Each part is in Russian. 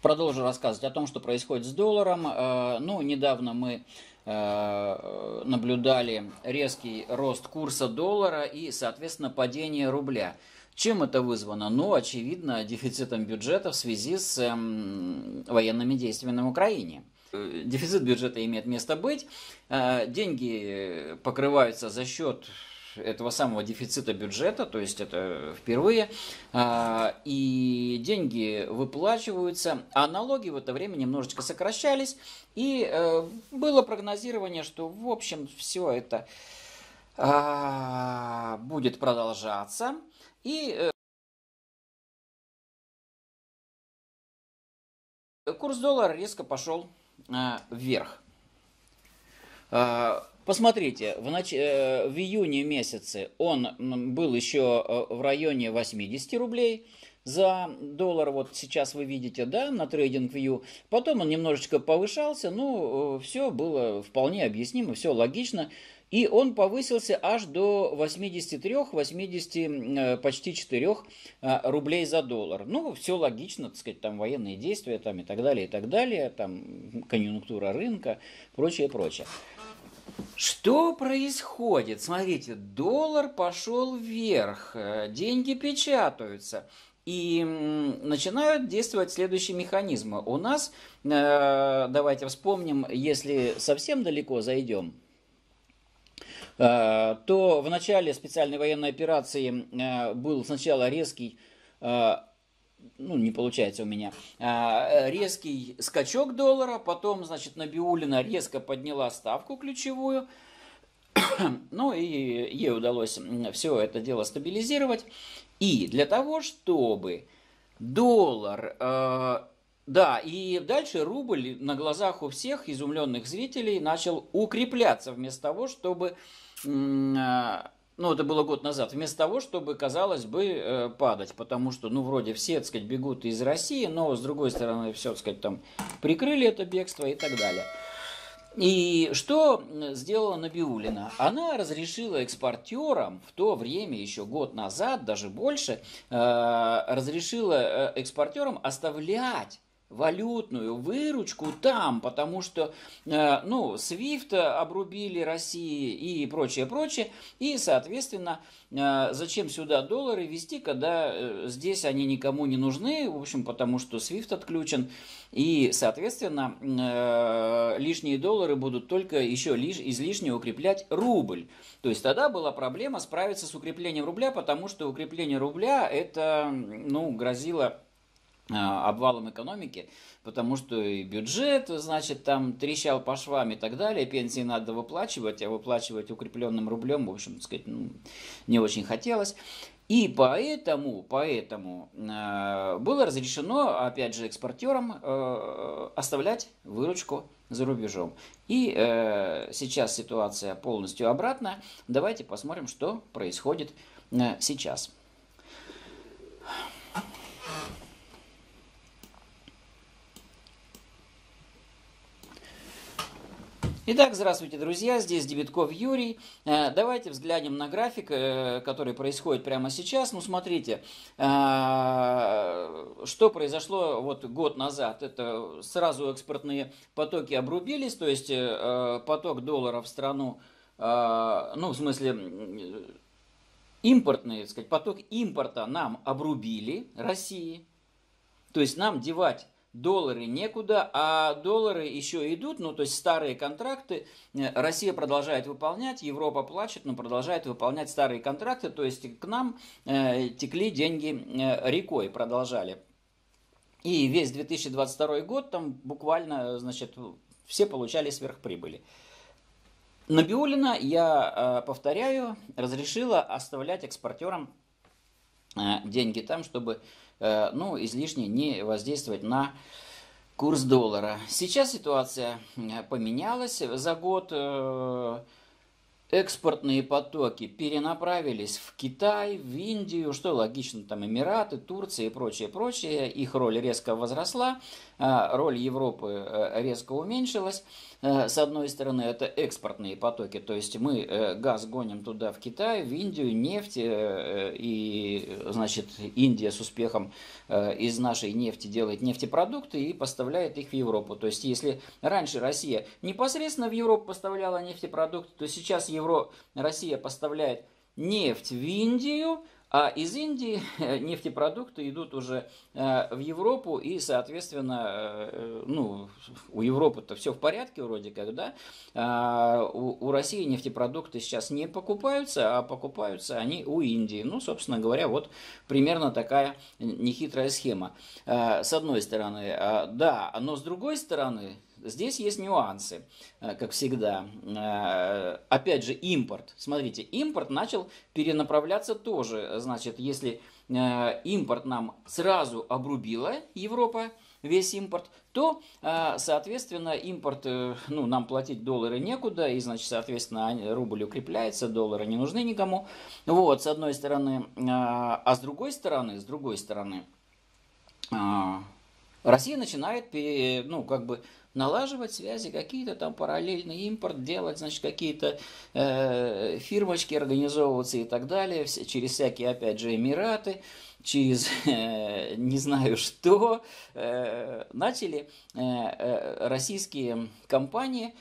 Продолжу рассказывать о том, что происходит с долларом. Э, ну, недавно мы э, наблюдали резкий рост курса доллара и, соответственно, падение рубля. Чем это вызвано? Ну, очевидно, дефицитом бюджета в связи с эм, военными действиями на Украине. Э, дефицит бюджета имеет место быть. Деньги покрываются за счет этого самого дефицита бюджета, то есть это впервые, а, и деньги выплачиваются, а налоги в это время немножечко сокращались, и э, было прогнозирование, что в общем все это будет продолжаться, и э, курс доллара резко пошел вверх. Посмотрите, в, нач... Э, в июне месяце он был еще э, в районе 80 рублей за доллар, вот сейчас вы видите, да, на TradingView. Потом он немножечко повышался, ну, э, все было вполне объяснимо, все логично. И он повысился аж до 83, 80, почти 4 рублей за доллар. Ну, все логично, так сказать, там военные действия там, и так далее, и так далее, там конъюнктура рынка, прочее, прочее. Что происходит? Смотрите, доллар пошел вверх, э, деньги печатаются. И начинают действовать следующие механизмы. У нас, э, давайте вспомним, если совсем далеко зайдем, э, то в начале специальной военной операции был сначала резкий ну, не получается у меня, а, резкий скачок доллара, потом, значит, Набиулина резко подняла ставку ключевую, ну, и ей удалось все это дело стабилизировать. И для того, чтобы доллар, э, да, и дальше рубль на глазах у всех изумленных зрителей начал укрепляться вместо того, чтобы э, ну, это было год назад, вместо того, чтобы, казалось бы, э, падать, потому что, ну, вроде все, так сказать, бегут из России, но, с другой стороны, все, так сказать, там прикрыли это бегство и так далее. И что сделала Набиулина? Она разрешила экспортерам в то время, еще год назад, даже больше, э, разрешила э, экспортерам оставлять валютную выручку там, потому что, э, ну, SWIFT обрубили России и прочее, прочее, и, соответственно, э, зачем сюда доллары вести, когда э, здесь они никому не нужны, в общем, потому что SWIFT отключен, и, соответственно, лишние доллары будут только еще излишне укреплять рубль. То есть тогда была проблема справиться с укреплением рубля, потому что укрепление рубля это, ну, грозило обвалом экономики, потому что и бюджет, значит, там трещал по швам и так далее, пенсии надо выплачивать, а выплачивать укрепленным рублем, в общем, так сказать, ну, не очень хотелось. И поэтому, поэтому э, было разрешено, опять же, экспортерам э, оставлять выручку за рубежом. И э, сейчас ситуация полностью обратная. Давайте посмотрим, что происходит э, сейчас. Итак, здравствуйте, друзья, здесь Дебитков Юрий. Э, давайте взглянем на график, э, который происходит прямо сейчас. Ну, смотрите, э, что произошло вот год назад. Это сразу экспортные потоки обрубились, то есть поток долларов в страну, ну, в смысле, импортный, так сказать, поток импорта нам обрубили, России. То есть нам девать доллары некуда, а доллары еще идут, ну то есть старые контракты э, Россия продолжает выполнять, Европа плачет, но продолжает выполнять старые контракты, то есть к нам э, текли деньги э, рекой, продолжали. И весь 2022 год там буквально, значит, все получали сверхприбыли. Набиулина, я э, повторяю, разрешила оставлять экспортерам э, деньги там, чтобы Э, ну, излишне не воздействовать на курс доллара. Сейчас ситуация э, поменялась за год. Э, экспортные потоки перенаправились в Китай, в Индию, что логично, там Эмираты, Турция и прочее, прочее. Их роль резко возросла, роль Европы э, резко уменьшилась. Э, с одной стороны, это экспортные потоки, то есть мы э, газ гоним туда, в Китай, в Индию, нефть, и, значит, Индия с успехом из нашей нефти делает нефтепродукты и поставляет их в Европу. То есть, если раньше Россия непосредственно в Европу поставляла нефтепродукты, то сейчас Евро... Россия поставляет нефть в Индию, а из Индии нефтепродукты идут уже э, в Европу, и, соответственно, э, ну, у Европы-то все в порядке вроде как, да? А у, России нефтепродукты сейчас не покупаются, а покупаются они у Индии. Ну, собственно говоря, вот примерно такая нехитрая схема. Э, с одной стороны, да, но с другой стороны, Здесь есть нюансы, э, как всегда. Э, опять же, импорт. Смотрите, импорт начал перенаправляться тоже. Значит, если э, импорт нам сразу обрубила Европа, весь импорт, то, соответственно, импорт, ну, нам платить доллары некуда, и, значит, соответственно, рубль укрепляется, доллары не нужны никому. Вот, с одной стороны. А с другой стороны, с другой стороны, Россия начинает, ну, как бы налаживать связи, какие-то там параллельный импорт делать, значит, какие-то э, фирмочки организовываться и так далее, через всякие, опять же, Эмираты, через э, не знаю что, э, начали э, э, российские компании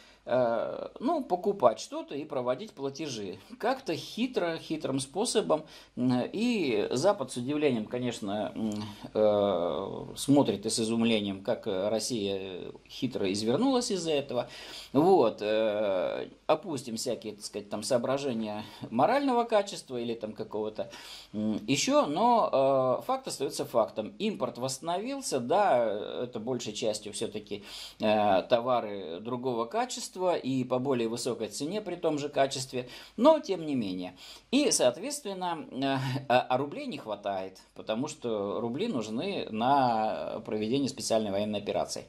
ну, покупать что-то и проводить платежи. Как-то хитро, хитрым способом. И Запад с удивлением, конечно, э, смотрит и с изумлением, как Россия хитро извернулась из-за этого. Вот. Э, опустим всякие, так сказать, там соображения морального качества или там какого-то еще, но факт остается фактом. Импорт восстановился, да, это большей частью все-таки товары другого качества, и по более высокой цене при том же качестве, но тем не менее. И, соответственно, э, а рублей не хватает, потому что рубли нужны на проведение специальной военной операции.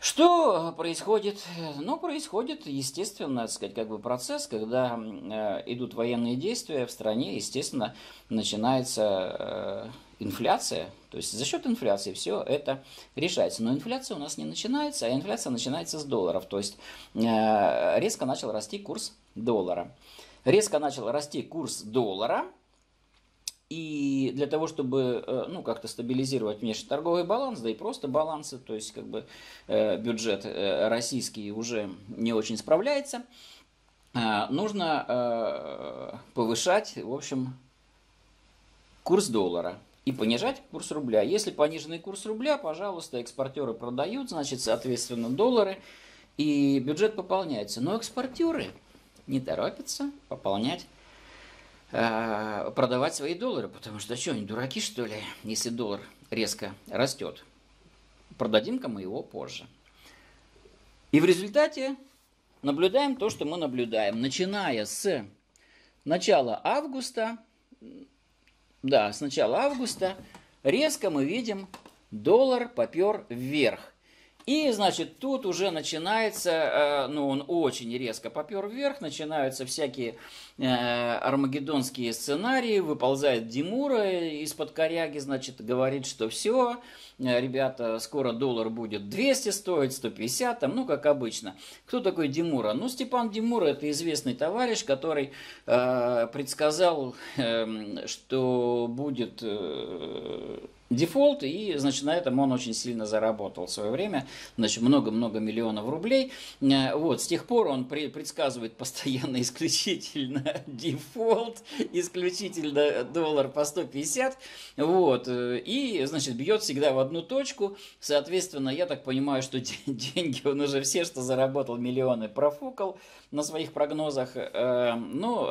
Что происходит? Ну, происходит, естественно, сказать, как бы процесс, когда э, идут военные действия в стране, естественно, начинается э, инфляция. То есть за счет инфляции все это решается. Но инфляция у нас не начинается, а инфляция начинается с долларов. То есть э, резко начал расти курс доллара. Резко начал расти курс доллара – и для того, чтобы э, ну, как-то стабилизировать внешнеторговый баланс, да и просто балансы, то есть как бы э, бюджет э, российский уже не очень справляется, нужно повышать, в общем, курс доллара и понижать курс рубля. Если пониженный курс рубля, пожалуйста, экспортеры продают, значит, соответственно, доллары, и бюджет пополняется. Но экспортеры не торопятся пополнять продавать свои доллары, потому что что, они дураки, что ли, если доллар резко растет? Продадим-ка мы его позже. И в результате наблюдаем то, что мы наблюдаем. Начиная с начала августа, да, с начала августа, резко мы видим доллар попер вверх. И, значит, тут уже начинается, э, ну, он очень резко попер вверх, начинаются всякие э, армагеддонские сценарии, выползает Димура из-под коряги, значит, говорит, что все, э, ребята, скоро доллар будет 200 стоить, 150, там, ну, как обычно. Кто такой Димура? Ну, Степан Димура – это известный товарищ, который э, предсказал, э, что будет... Э, дефолт, и, значит, на этом он очень сильно заработал в свое время, значит, много-много миллионов рублей. Э, вот, с тех пор он предсказывает постоянно исключительно дефолт, исключительно доллар по 150, вот, э, и, значит, бьет всегда в одну точку, соответственно, я так понимаю, что деньги он уже все, что заработал, миллионы профукал, на своих прогнозах. Э, но,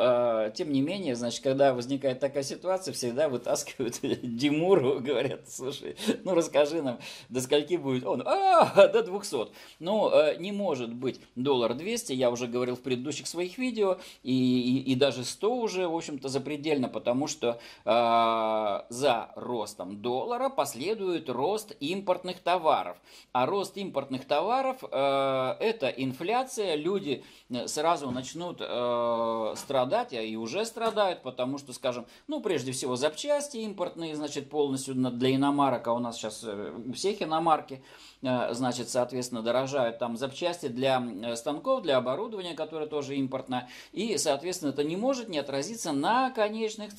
э, тем не менее, значит, когда возникает такая ситуация, всегда вытаскивают Димуру, говорят, говорят, слушай, ну расскажи нам, до скольки будет он? А, до 200. Ну, э, не может быть доллар 200, я уже говорил в предыдущих своих видео, и, и, и даже 100 уже, в общем-то, запредельно, потому что э, за ростом доллара последует рост импортных товаров. А рост импортных товаров э, это инфляция, люди э, сразу начнут э, страдать, а и уже страдают, потому что, скажем, ну, прежде всего, запчасти импортные, значит, полностью для иномарок, а у нас сейчас э, у всех иномарки, э, значит, соответственно, дорожают там запчасти для э, станков, для оборудования, которое тоже импортное, и, соответственно, это не может не отразиться на конечных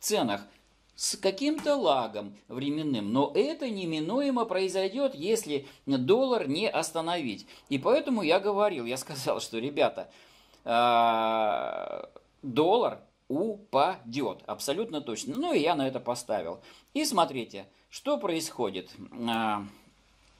ценах с каким-то лагом временным, но это неминуемо произойдет, если доллар не остановить. И поэтому я говорил, я сказал, что, ребята, доллар упадет. Абсолютно точно. Ну и я на это поставил. И смотрите, что происходит.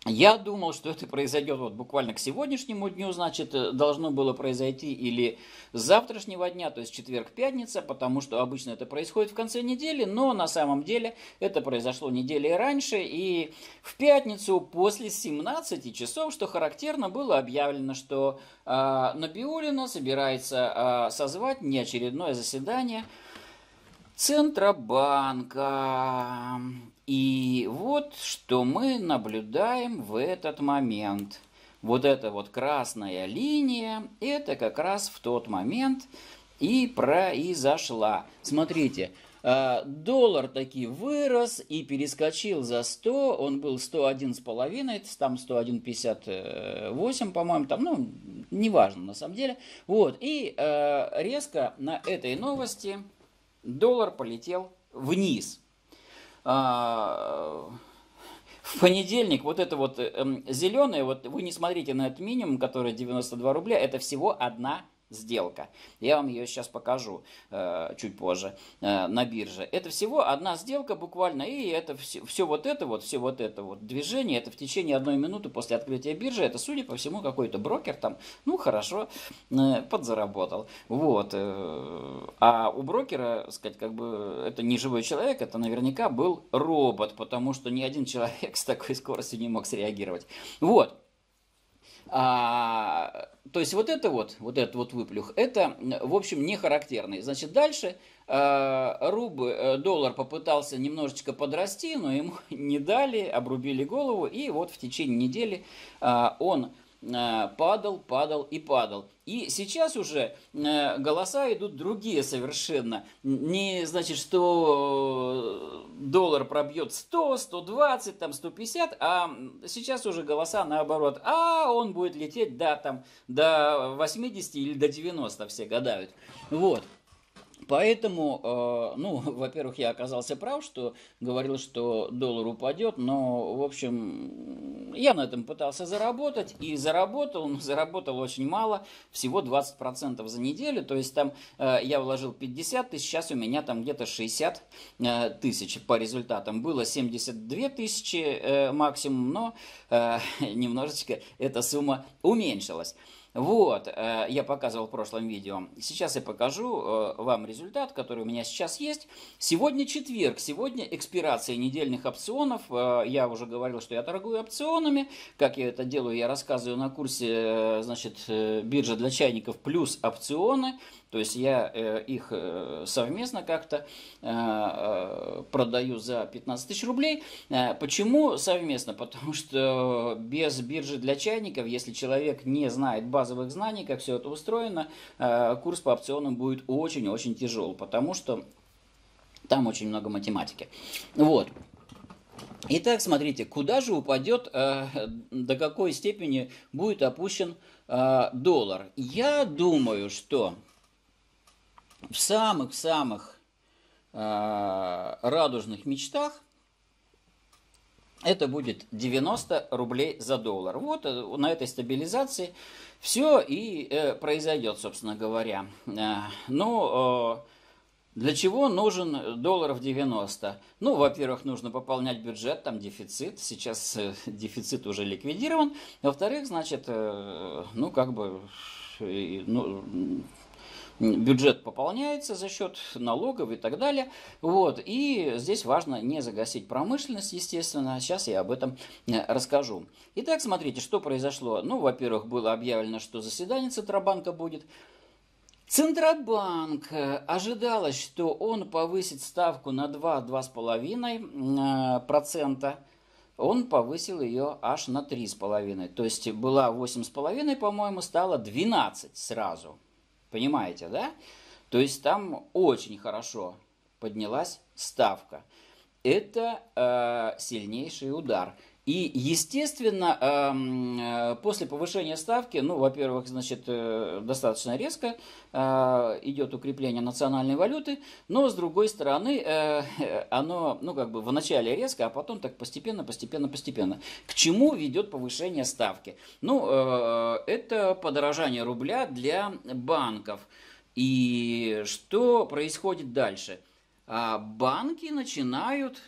А, я думал, что это произойдет вот буквально к сегодняшнему дню, значит, э, должно было произойти или с завтрашнего дня, то есть четверг-пятница, потому что обычно это происходит в конце недели, но на самом деле это произошло недели раньше, и в пятницу после 17 часов, что характерно, было объявлено, что э, Набиулина собирается э, созвать неочередное заседание Центробанка. И вот что мы наблюдаем в этот момент. Вот эта вот красная линия, это как раз в тот момент и произошла. Смотрите, а, доллар таки вырос и перескочил за 100, он был 101,5, там 101,58, по-моему, там, ну, неважно на самом деле. Вот, и э, резко на этой новости доллар полетел вниз. А, в понедельник вот это вот эм, зеленое, вот вы не смотрите на этот минимум, который 92 рубля, это всего одна сделка. Я вам ее сейчас покажу э, чуть позже э, на бирже. Это всего одна сделка буквально, и это все, все вот это вот, все вот это вот движение, это в течение одной минуты после открытия биржи, это, судя по всему, какой-то брокер там, ну, хорошо э, подзаработал. Вот. Э, а у брокера, сказать, как бы, это не живой человек, это наверняка был робот, потому что ни один человек с такой скоростью не мог среагировать. Вот. А, то есть вот это вот, вот этот вот выплюх, это, в общем, не характерный. Значит, дальше э, рубль, доллар попытался немножечко подрасти, но ему не дали, обрубили голову, и вот в течение недели э, он Э, падал, падал и падал. И сейчас уже э, голоса идут другие совершенно. Не значит, что доллар пробьет 100, 120, там 150, а сейчас уже голоса наоборот. А он будет лететь да, там, до 80 или до 90, все гадают. Вот. Поэтому, э, ну, во-первых, я оказался прав, что говорил, что доллар упадет, но, в общем, я на этом пытался заработать, и заработал, но заработал очень мало, всего 20% за неделю, то есть там э, я вложил 50 тысяч, сейчас у меня там где-то 60 э, тысяч по результатам. Было 72 тысячи максимум, но немножечко эта сумма уменьшилась. Вот, э, я показывал в прошлом видео. Сейчас я покажу э, вам результат, который у меня сейчас есть. Сегодня четверг, сегодня экспирация недельных опционов. Э, я уже говорил, что я торгую опционами. Как я это делаю, я рассказываю на курсе, значит, биржа для чайников плюс опционы. То есть я их совместно как-то продаю за 15 тысяч рублей. Почему совместно? Потому что без биржи для чайников, если человек не знает базовых знаний, как все это устроено, курс по опционам будет очень-очень тяжел, потому что там очень много математики. Вот. Итак, смотрите, куда же упадет, до какой степени будет опущен доллар. Я думаю, что в самых-самых э, радужных мечтах это будет 90 рублей за доллар. Вот э, на этой стабилизации все и э, произойдет, собственно говоря. Э, э, для чего нужен долларов 90? Ну, во-первых, нужно пополнять бюджет, там дефицит. Сейчас дефицит уже ликвидирован. Во-вторых, значит, ну, как бы, ну, бюджет пополняется за счет налогов и так далее. Вот. И здесь важно не загасить промышленность, естественно. Сейчас я об этом э, расскажу. Итак, смотрите, что произошло. Ну, во-первых, было объявлено, что заседание Центробанка будет. Центробанк э, ожидалось, что он повысит ставку на 2-2,5%. Он повысил ее аж на 3,5%. То есть была 8,5%, по-моему, стало 12 сразу. Понимаете, да? То есть там очень хорошо поднялась ставка. Это э, сильнейший удар. И, естественно, эм, э, после повышения ставки, ну, во-первых, значит, э, достаточно резко э, идет укрепление национальной валюты, но, с другой стороны, оно, ну, как бы вначале резко, а потом так постепенно, постепенно, постепенно. К чему ведет повышение ставки? Ну, это подорожание рубля для банков. И что происходит дальше? А банки начинают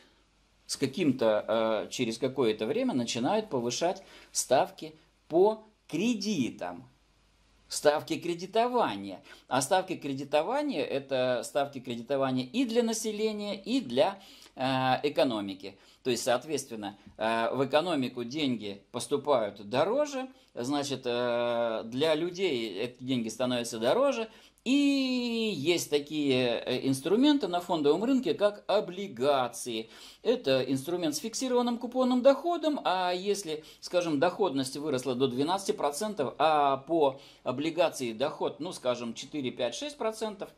с каким-то, э, через какое-то время начинают повышать ставки по кредитам. Ставки кредитования. А ставки кредитования – это ставки кредитования и для населения, и для э, экономики. То есть, соответственно, э, в экономику деньги поступают дороже, значит, для людей эти деньги становятся дороже, и есть такие э, инструменты на фондовом рынке, как облигации. Это инструмент с фиксированным купонным доходом, а если, скажем, доходность выросла до 12%, а по облигации доход, ну, скажем, 4, 5, 6%,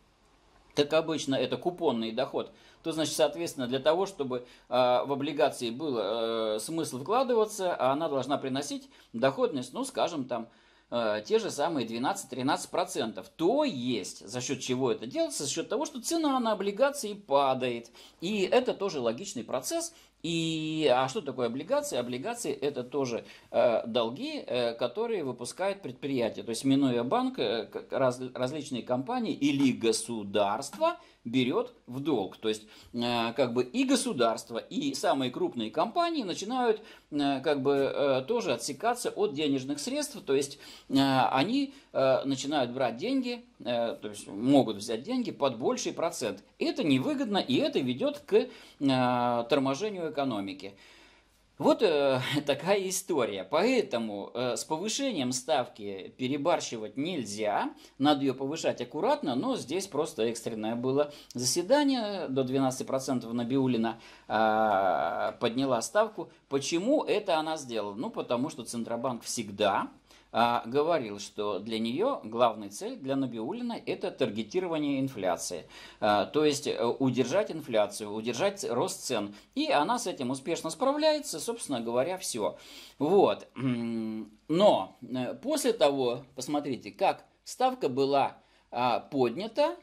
как обычно, это купонный доход, то, значит, соответственно, для того, чтобы э, в облигации был э, смысл вкладываться, она должна приносить доходность, ну, скажем, там, Э, те же самые 12-13%. То есть, за счет чего это делается? За счет того, что цена на облигации падает. И это тоже логичный процесс, и, а что такое облигации? Облигации это тоже э, долги, э, которые выпускают предприятия. То есть, минуя банк, э, раз, различные компании или государство берет в долг. То есть, э, как бы и государство, и самые крупные компании начинают э, как бы э, тоже отсекаться от денежных средств. То есть, они начинают брать деньги, то есть могут взять деньги под больший процент. Это невыгодно, и это ведет к торможению экономики. Вот э, такая история. Поэтому э, с повышением ставки перебарщивать нельзя. Надо ее повышать аккуратно, но здесь просто экстренное было заседание. До 12% Набиулина э, подняла ставку. Почему это она сделала? Ну, потому что Центробанк всегда говорил, что для нее главная цель для Набиулина это таргетирование инфляции. А, то есть э, удержать инфляцию, удержать рост цен. И она с этим успешно справляется, собственно говоря, все. Вот. Но э, после того, посмотрите, как ставка была а, поднята,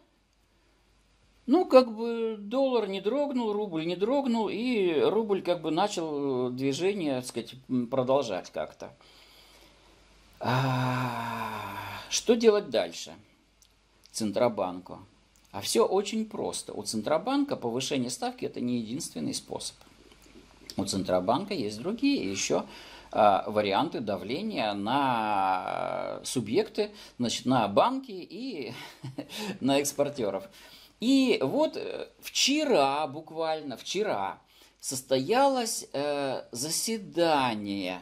ну, как бы доллар не дрогнул, рубль не дрогнул, и рубль как бы начал движение, так сказать, продолжать как-то. А, что делать дальше Центробанку? А все очень просто. У Центробанка повышение ставки это не единственный способ. У Центробанка есть другие еще а, варианты давления на субъекты, значит, на банки и на экспортеров. И вот э, вчера, буквально вчера, состоялось э, заседание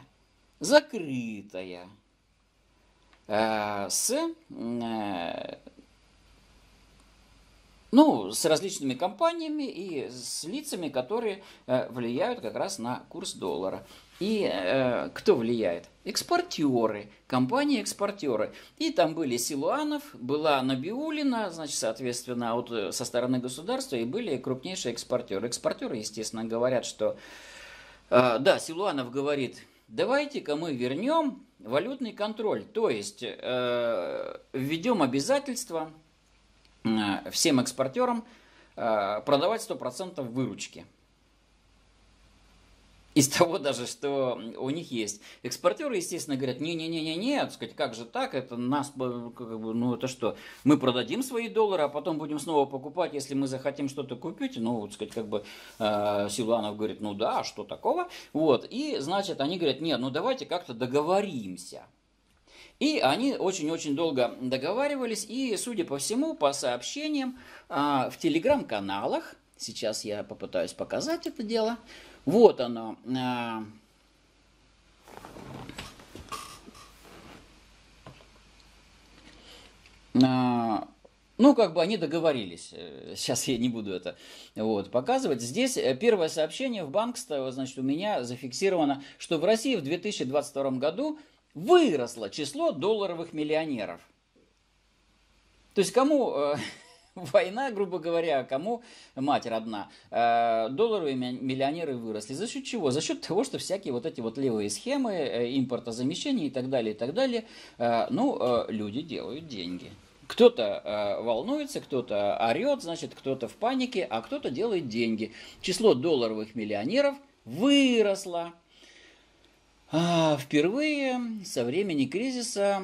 закрытое с, э, ну, с различными компаниями и с лицами, которые э, влияют как раз на курс доллара. И э, кто влияет? Экспортеры, компании-экспортеры. И там были Силуанов, была Набиулина, значит, соответственно, вот со стороны государства, и были крупнейшие экспортеры. Экспортеры, естественно, говорят, что... Э, да, Силуанов говорит, давайте-ка мы вернем валютный контроль, то есть э, введем обязательство э, всем экспортерам э, продавать 100% выручки из того даже, что у них есть. Экспортеры, естественно, говорят, не-не-не-не-не, сказать, как же так, это нас, как бы, ну это что, мы продадим свои доллары, а потом будем снова покупать, если мы захотим что-то купить, ну, вот, сказать, как бы э, Силуанов говорит, ну да, что такого, вот, и, значит, они говорят, нет, ну давайте как-то договоримся. И они очень-очень долго договаривались, и, судя по всему, по сообщениям а, в телеграм-каналах, сейчас я попытаюсь показать это дело, вот оно. А, а, ну, как бы они договорились. Сейчас я не буду это вот, показывать. Здесь э, первое сообщение в банк, значит, у меня зафиксировано, что в России в 2022 году выросло число долларовых миллионеров. То есть кому э, война, грубо говоря, кому мать родна, э, долларовые миллионеры выросли. За счет чего? За счет того, что всякие вот эти вот левые схемы, э, импортозамещения и так далее, и так далее, э, ну, э, люди делают деньги. Кто-то э, волнуется, кто-то орет, значит, кто-то в панике, а кто-то делает деньги. Число долларовых миллионеров выросло. А, впервые со времени кризиса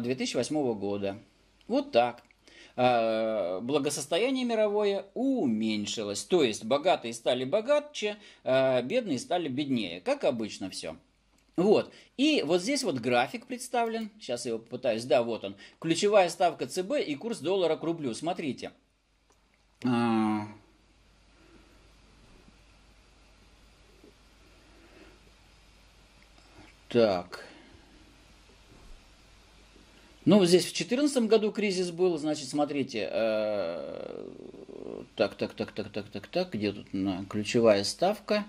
2008 а, года. Вот так. А, благосостояние мировое уменьшилось. То есть богатые стали богатче, бедные стали беднее. Как обычно все. Вот. И вот здесь вот график представлен. Сейчас я его попытаюсь. Да, вот он. Ключевая ставка ЦБ и курс доллара к рублю. Смотрите. Так. Ну, здесь в 2014 году кризис был, значит, смотрите, э, так, так, так, так, так, так, так, где тут на, ключевая ставка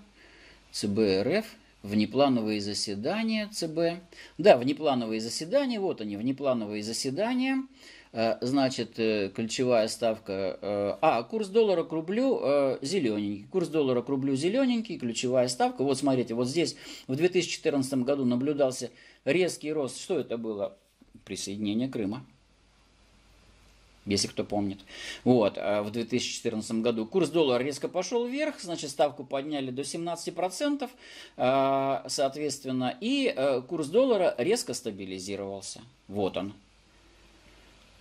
ЦБ РФ, внеплановые заседания ЦБ. Да, внеплановые заседания, вот они, внеплановые заседания. Э, значит, э, ключевая ставка, а, курс доллара к рублю зелененький, курс доллара к рублю зелененький, ключевая ставка, вот смотрите, вот здесь в 2014 году наблюдался резкий рост, что это было? Присоединение Крыма если кто помнит. Вот, а в 2014 году курс доллара резко пошел вверх, значит, ставку подняли до 17%, соответственно, и курс доллара резко стабилизировался. Вот он, Э,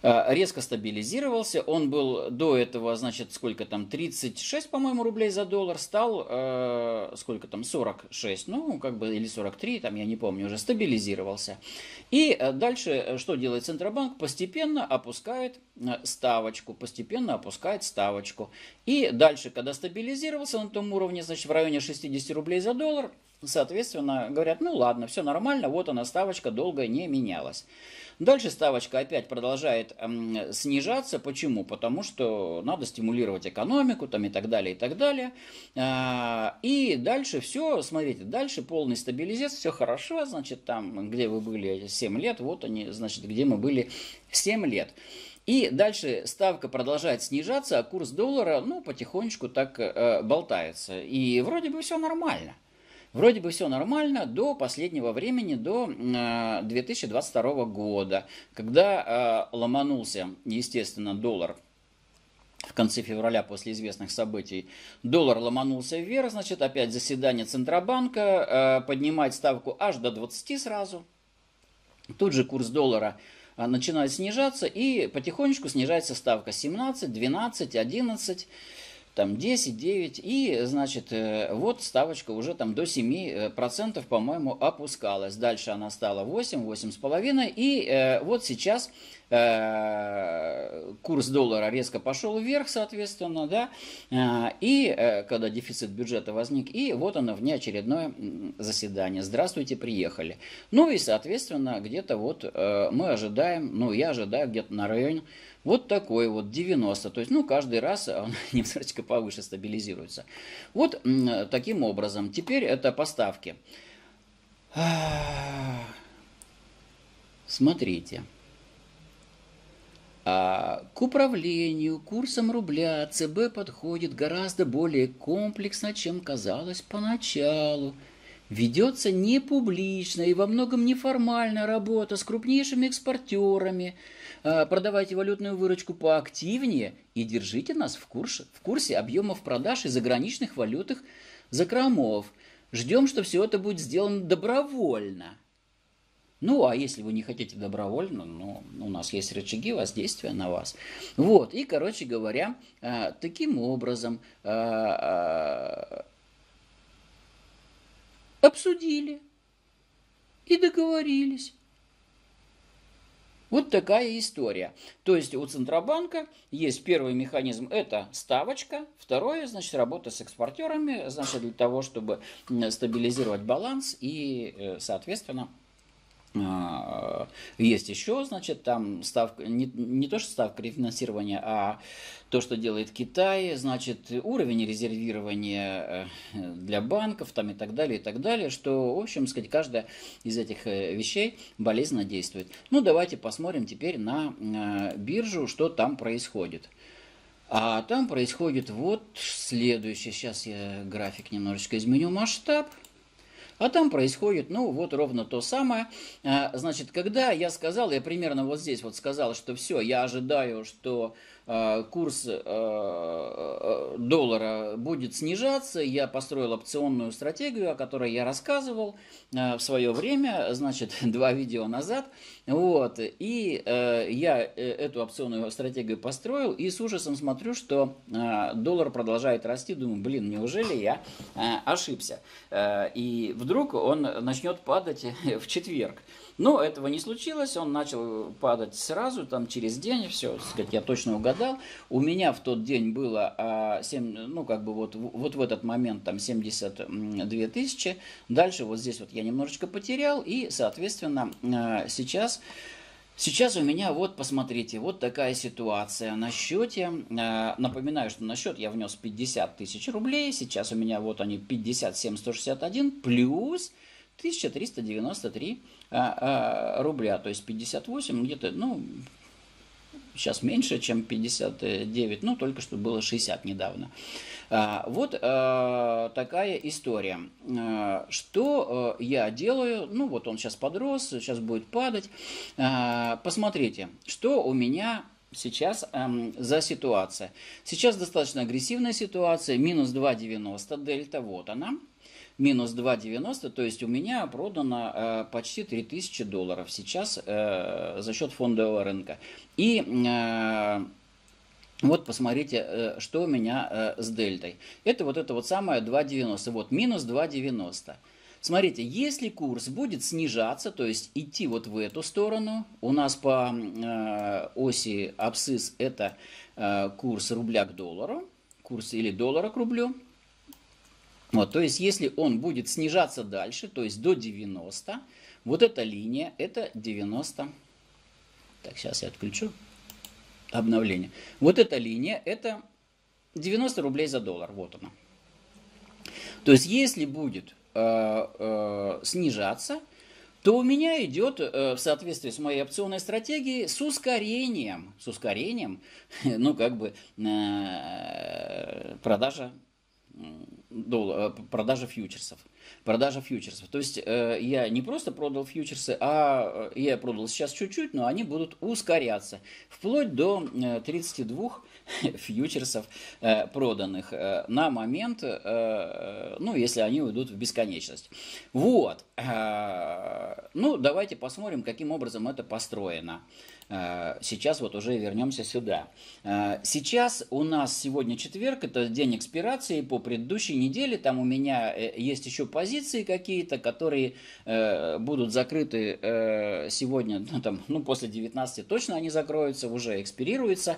резко стабилизировался. Он был до этого, значит, сколько там, 36, по-моему, рублей за доллар, стал, э, сколько там, 46, ну, как бы, или 43, там, я не помню, уже стабилизировался. И э, дальше э, что делает Центробанк? Постепенно опускает ставочку, постепенно опускает ставочку. И дальше, когда стабилизировался на том уровне, значит, в районе 60 рублей за доллар, соответственно, говорят, ну ладно, все нормально, вот она ставочка долго не менялась. Дальше ставочка опять продолжает эм, снижаться. Почему? Потому что надо стимулировать экономику там, и так далее, и так далее. А, и дальше все, смотрите, дальше полный стабилизация, все хорошо, значит, там, где вы были 7 лет, вот они, значит, где мы были 7 лет. И дальше ставка продолжает снижаться, а курс доллара, ну, потихонечку так э, болтается. И вроде бы все нормально. Вроде бы все нормально до последнего времени, до 2022 года, когда э, ломанулся, естественно, доллар в конце февраля после известных событий доллар ломанулся вверх, значит, опять заседание Центробанка, э, поднимать ставку аж до 20 сразу. Тут же курс доллара начинает снижаться и потихонечку снижается ставка 17, 12, 11 там 10, 9, и, значит, э, вот ставочка уже там до 7%, э, по-моему, опускалась. Дальше она стала 8, 8,5, и э, вот сейчас курс доллара резко пошел вверх, соответственно, да, и когда дефицит бюджета возник, и вот оно внеочередное заседание. Здравствуйте, приехали. Ну и, соответственно, где-то вот мы ожидаем, ну я ожидаю где-то на районе вот такой вот 90. То есть, ну, каждый раз он немножечко повыше стабилизируется. Вот таким образом. Теперь это поставки. Смотрите. А к управлению курсом рубля ЦБ подходит гораздо более комплексно, чем казалось поначалу. Ведется не публичная и во многом неформальная работа с крупнейшими экспортерами – продавайте валютную выручку поактивнее и держите нас в курсе, в курсе объемов продаж и заграничных валютных закромов. Ждем, что все это будет сделано добровольно. Ну, а если вы не хотите добровольно, ну, у нас есть рычаги воздействия на вас. Вот, и, короче говоря, э, таким образом э, обсудили и договорились. Вот такая история. То есть у Центробанка есть первый механизм, это ставочка, второе, значит, работа с экспортерами, значит, для того, чтобы стабилизировать баланс и, э, соответственно, есть еще, значит, там ставка, не, не то что ставка рефинансирования, а то, что делает Китай, значит, уровень резервирования э, для банков там и так далее, и так далее, что, в общем, сказать, каждая из этих э, вещей болезненно действует. Ну, давайте посмотрим теперь на э, биржу, что там происходит. А там происходит вот следующее. Сейчас я график немножечко изменю масштаб. А там происходит, ну, вот ровно то самое. А, значит, когда я сказал, я примерно вот здесь вот сказал, что все, я ожидаю, что курс э, э, доллара будет снижаться. Я построил опционную стратегию, о которой я рассказывал в свое время, значит, два видео назад. Вот. И я эту опционную стратегию построил и с ужасом смотрю, что доллар продолжает расти. Думаю, блин, неужели я ошибся? И вдруг он начнет падать в четверг. Но этого не случилось, он начал падать сразу, там через день, все, сказать, я точно угадал. У меня в тот день было, а, 7, ну, как бы вот, вот в этот момент там 72 тысячи. Дальше вот здесь вот я немножечко потерял, и, соответственно, а, сейчас... Сейчас у меня, вот посмотрите, вот такая ситуация на счете. А, напоминаю, что на счет я внес 50 тысяч рублей. Сейчас у меня вот они 57 161 плюс 1393 а, а, рубля, то есть 58 где-то, ну, сейчас меньше, чем 59, ну, только что было 60 недавно. А, вот а, такая история. А, что а, я делаю? Ну, вот он сейчас подрос, сейчас будет падать. Посмотрите, что у меня сейчас эм, за ситуация. Сейчас достаточно агрессивная ситуация, минус 2,90 дельта, вот она минус 2,90, то есть у меня продано э, почти 3000 долларов сейчас э, за счет фондового рынка. И э, вот посмотрите, э, что у меня э, с дельтой. Это вот это вот самое 2,90, вот минус 2,90. Смотрите, если курс будет снижаться, то есть идти вот в эту сторону, у нас по э, оси абсцисс это э, курс рубля к доллару, курс или доллара к рублю, вот, то есть, если он будет снижаться дальше, то есть до 90, вот эта линия, это 90. Так, сейчас я отключу обновление. Вот эта линия, это 90 рублей за доллар. Вот она. То есть, если будет э, э, снижаться, то у меня идет э, в соответствии с моей опционной стратегией с ускорением, с ускорением, ну как бы э, продажа доллар, э, продажа фьючерсов. Продажа фьючерсов. То есть э, я не просто продал фьючерсы, а э, я продал сейчас чуть-чуть, но они будут ускоряться. Вплоть до 32 фьючерсов проданных на момент, ну, если они уйдут в бесконечность. Вот. Ну, давайте посмотрим, каким образом это построено. Э, сейчас вот уже вернемся сюда. Э, сейчас у нас сегодня четверг, это день экспирации по предыдущей неделе. Там у меня э, есть еще позиции какие-то, которые будут закрыты сегодня, ну, там, ну, после 19 точно они закроются, уже экспирируются.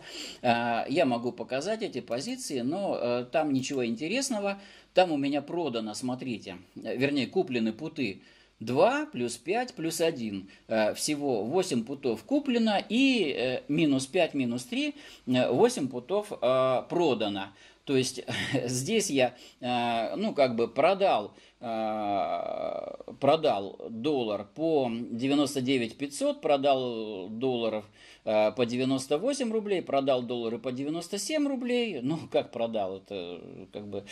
Я могу показать эти позиции, но там ничего интересного. Там у меня продано, смотрите, вернее, куплены путы 2 плюс 5 плюс 1. Э, всего 8 путов куплено и э, минус 5 минус 3, 8 э, путов продано. То есть здесь я, ну, как бы продал, продал доллар по 99 500, продал долларов по 98 рублей, продал доллары по 97 рублей. Ну, как продал, это как бы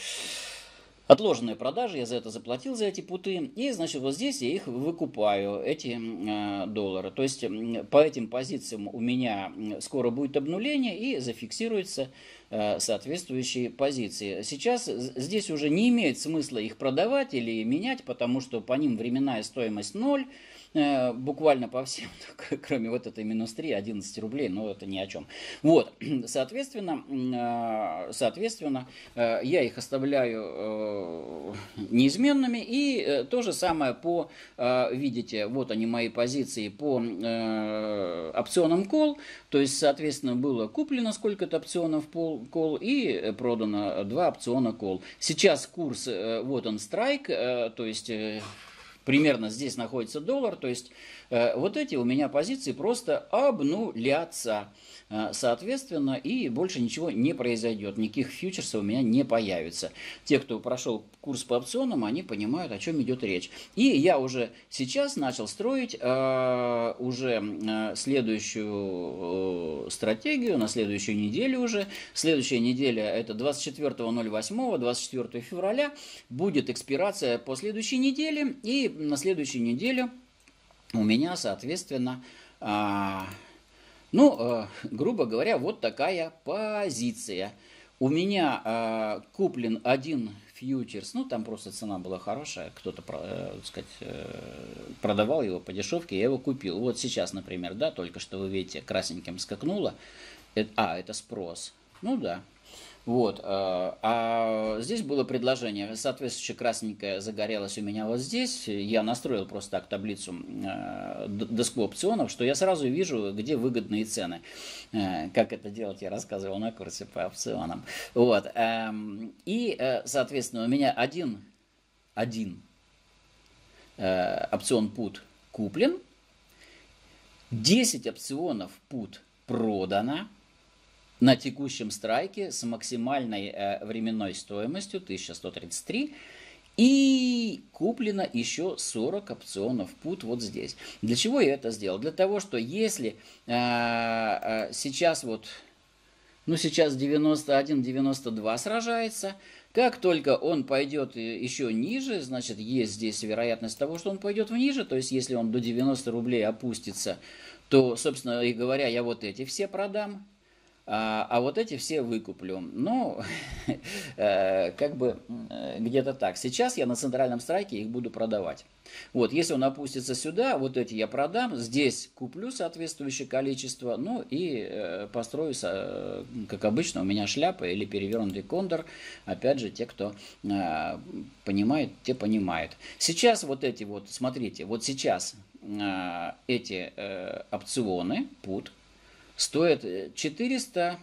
Отложенные продажи, я за это заплатил, за эти путы. И, значит, вот здесь я их выкупаю, эти э, доллары. То есть по этим позициям у меня скоро будет обнуление и зафиксируются э, соответствующие позиции. Сейчас здесь уже не имеет смысла их продавать или менять, потому что по ним временная стоимость 0. э, буквально по всем, кроме вот этой минус 3, 11 рублей, но это ни о чем. Вот, соответственно, э, соответственно, э, я их оставляю э, неизменными, и э, то же самое по, э, видите, вот они мои позиции по э, опционам call, то есть, соответственно, было куплено сколько-то опционов call и продано два опциона call. Сейчас курс, э, вот он страйк, э, то есть э, примерно здесь находится доллар, то есть вот эти у меня позиции просто обнулятся. А, соответственно, и больше ничего не произойдет, никаких фьючерсов у меня не появится. Те, кто прошел курс по опционам, они понимают, о чем идет речь. И я уже сейчас начал строить э, уже э, следующую э, стратегию, на следующую неделю уже. Следующая неделя это 24.08, 24 февраля, будет экспирация по следующей неделе, и на следующей неделе у меня, соответственно, э, ну, э, грубо говоря, вот такая позиция. У меня э, куплен один фьючерс, ну там просто цена была хорошая, кто-то, э, сказать, э, продавал его по дешевке, я его купил. Вот сейчас, например, да, только что вы видите, красненьким скакнуло. А, это спрос. Ну да, вот. Э, а здесь было предложение, соответствующее красненькое загорелось у меня вот здесь. Я настроил просто так таблицу э, доску опционов, что я сразу вижу, где выгодные цены. Э, как это делать, я рассказывал на курсе по опционам. Вот. Эм, и, соответственно, у меня один, один опцион put куплен, 10 опционов put продано, на текущем страйке с максимальной э, временной стоимостью 1133 и куплено еще 40 опционов put вот здесь. Для чего я это сделал? Для того, что если э, э, сейчас вот, ну сейчас 91-92 сражается, как только он пойдет еще ниже, значит есть здесь вероятность того, что он пойдет вниже, то есть если он до 90 рублей опустится, то, собственно и говоря, я вот эти все продам, а, а вот эти все выкуплю. Ну, э, как бы э, где-то так. Сейчас я на центральном страйке их буду продавать. Вот, если он опустится сюда, вот эти я продам, здесь куплю соответствующее количество, ну и э, построю, э, как обычно, у меня шляпа или перевернутый кондор. Опять же, те, кто э, понимает, те понимают. Сейчас вот эти вот, смотрите, вот сейчас э, эти э, опционы, put, стоит 400, э,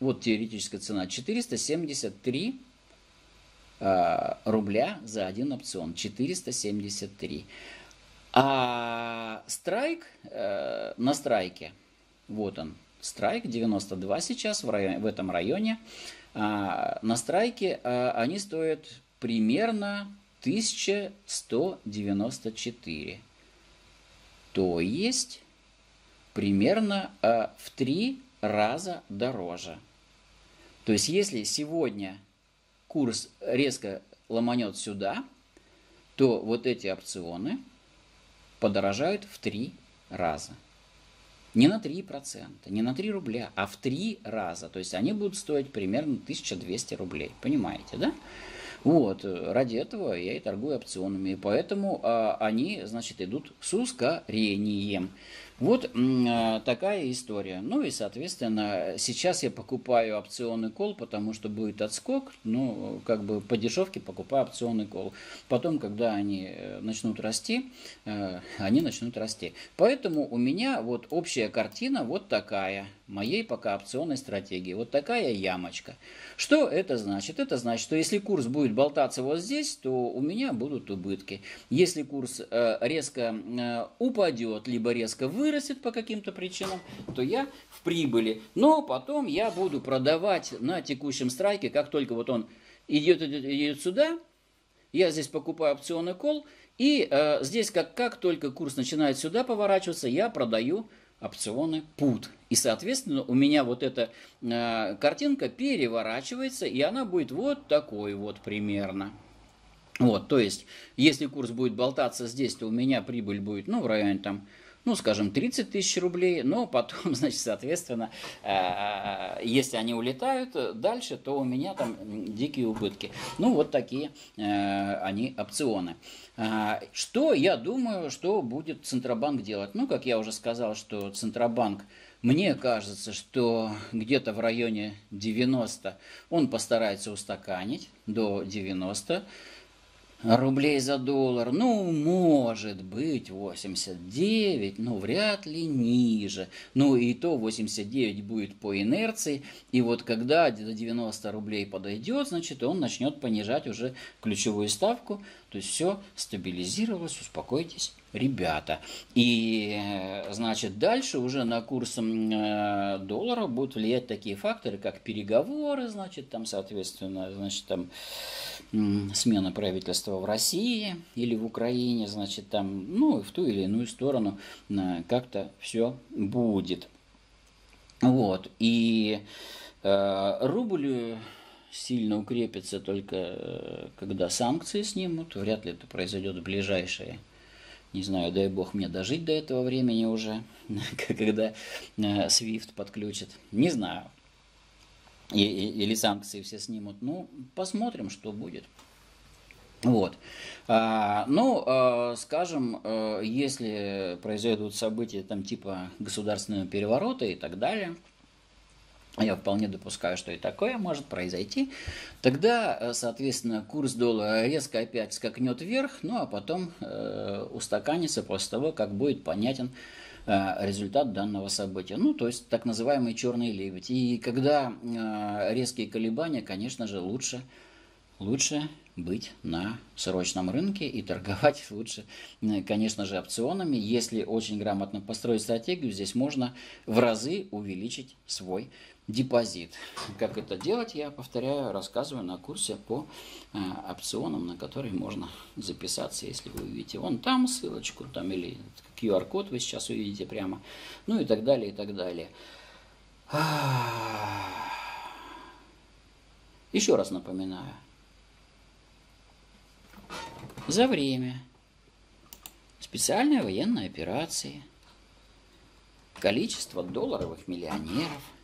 вот теоретическая цена, 473 э, рубля за один опцион. 473. А страйк э, на страйке, вот он, страйк 92 сейчас в, районе, в этом районе. А, на страйке а, они стоят примерно 1194. То есть примерно э, в три раза дороже. То есть если сегодня курс резко ломанет сюда, то вот эти опционы подорожают в три раза. Не на 3%, не на 3 рубля, а в 3 раза. То есть они будут стоить примерно 1200 рублей. Понимаете, да? Вот, ради этого я и торгую опционами. И поэтому а, они, значит, идут с ускорением. Вот а, такая история. Ну и, соответственно, сейчас я покупаю опционный кол, потому что будет отскок. Ну, как бы по дешевке покупаю опционный кол. Потом, когда они э, начнут расти, э, они начнут расти. Поэтому у меня вот общая картина вот такая моей пока опционной стратегии. Вот такая ямочка. Что это значит? Это значит, что если курс будет болтаться вот здесь, то у меня будут убытки. Если курс э, резко упадет, либо резко вырастет по каким-то причинам, то я в прибыли. Но потом я буду продавать на текущем страйке, как только вот он идет, идет, идет сюда, я здесь покупаю опционный кол, и э, здесь как, как только курс начинает сюда поворачиваться, я продаю опционы put. И, соответственно, у меня вот эта э, картинка переворачивается, и она будет вот такой вот примерно. Вот, то есть, если курс будет болтаться здесь, то у меня прибыль будет, ну, в районе там ну, скажем, 30 тысяч рублей, но потом, значит, соответственно, э, если они улетают дальше, то у меня там дикие убытки. Ну, вот такие э, они опционы. Что я думаю, что будет Центробанк делать? Ну, как я уже сказал, что Центробанк мне кажется, что где-то в районе 90 он постарается устаканить до 90 рублей за доллар. Ну, может быть, 89, но вряд ли ниже. Ну, и то 89 будет по инерции. И вот когда до 90 рублей подойдет, значит, он начнет понижать уже ключевую ставку. То есть все стабилизировалось, успокойтесь, ребята. И, значит, дальше уже на курс э, доллара будут влиять такие факторы, как переговоры, значит, там, соответственно, значит, там смена правительства в России или в Украине, значит, там, ну, в ту или иную сторону э, как-то все будет. Вот, и э, рубль сильно укрепится только э, когда санкции снимут, вряд ли это произойдет в ближайшие не знаю, дай бог мне дожить до этого времени уже, когда SWIFT подключит. Не знаю или санкции все снимут. Ну, посмотрим, что будет. Вот. А, ну, а, скажем, а, если произойдут события там типа государственного переворота и так далее, я вполне допускаю, что и такое может произойти, тогда, соответственно, курс доллара резко опять скакнет вверх, ну а потом э, устаканится после того, как будет понятен результат данного события. Ну, то есть так называемый черный лебедь. И когда э, резкие колебания, конечно же, лучше, лучше быть на срочном рынке и торговать лучше, э, конечно же, опционами. Если очень грамотно построить стратегию, здесь можно в разы увеличить свой депозит. Как это делать, я повторяю, рассказываю на курсе по э, опционам, на который можно записаться, если вы увидите вон там ссылочку, там или QR-код вы сейчас увидите прямо, ну и так далее, и так далее. Еще раз напоминаю. За время специальной военной операции количество долларовых миллионеров –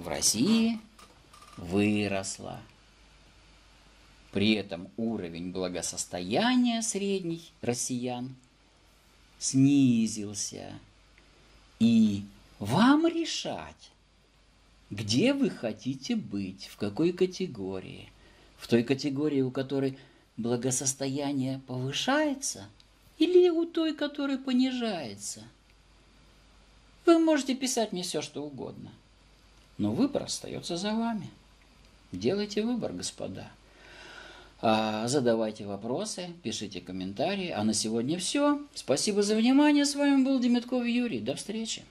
в России выросла. При этом уровень благосостояния средних россиян снизился. И вам решать, где вы хотите быть, в какой категории. В той категории, у которой благосостояние повышается, или у той, которая понижается. Вы можете писать мне все, что угодно. Но выбор остается за вами. Делайте выбор, господа. А, задавайте вопросы, пишите комментарии. А на сегодня все. Спасибо за внимание. С вами был Демитков Юрий. До встречи.